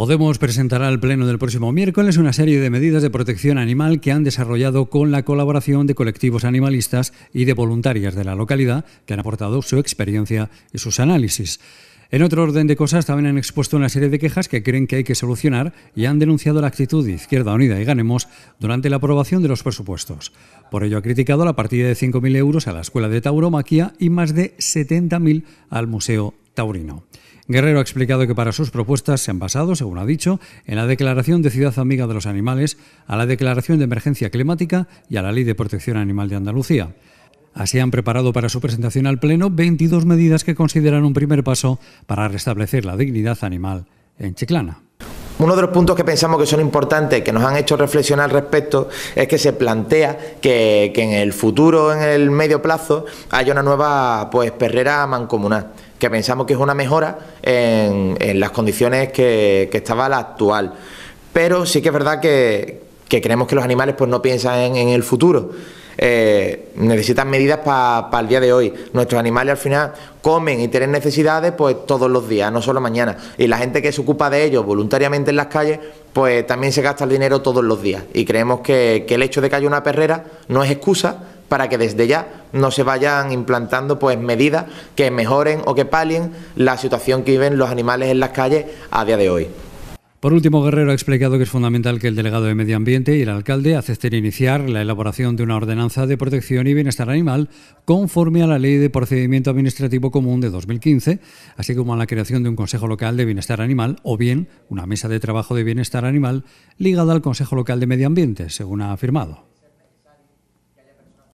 Podemos presentar al Pleno del próximo miércoles una serie de medidas de protección animal que han desarrollado con la colaboración de colectivos animalistas y de voluntarias de la localidad que han aportado su experiencia y sus análisis. En otro orden de cosas, también han expuesto una serie de quejas que creen que hay que solucionar y han denunciado la actitud de Izquierda Unida y Ganemos durante la aprobación de los presupuestos. Por ello ha criticado la partida de 5.000 euros a la Escuela de Tauromaquia y más de 70.000 al Museo Taurino. Guerrero ha explicado que para sus propuestas se han basado, según ha dicho, en la Declaración de Ciudad Amiga de los Animales, a la Declaración de Emergencia Climática y a la Ley de Protección Animal de Andalucía. Así han preparado para su presentación al Pleno 22 medidas que consideran un primer paso para restablecer la dignidad animal en Chiclana. Uno de los puntos que pensamos que son importantes, que nos han hecho reflexionar al respecto, es que se plantea que, en el futuro, en el medio plazo, haya una nueva pues perrera mancomunal que pensamos que es una mejora en, las condiciones que, estaba la actual. Pero sí que es verdad que, creemos que los animales pues no piensan en, el futuro. Eh, necesitan medidas para el día de hoy. Nuestros animales al final comen y tienen necesidades pues todos los días, no solo mañana. Y la gente que se ocupa de ellos voluntariamente en las calles, pues también se gasta el dinero todos los días. Y creemos que, que el hecho de que haya una perrera no es excusa para que desde ya no se vayan implantando pues medidas que mejoren o que palien la situación que viven los animales en las calles a día de hoy. Por último, Guerrero ha explicado que es fundamental que el delegado de Medio Ambiente y el alcalde acepten iniciar la elaboración de una ordenanza de protección y bienestar animal conforme a la Ley de Procedimiento Administrativo Común de 2015, así como a la creación de un Consejo Local de Bienestar Animal o bien una mesa de trabajo de bienestar animal ligada al Consejo Local de Medio Ambiente, según ha afirmado.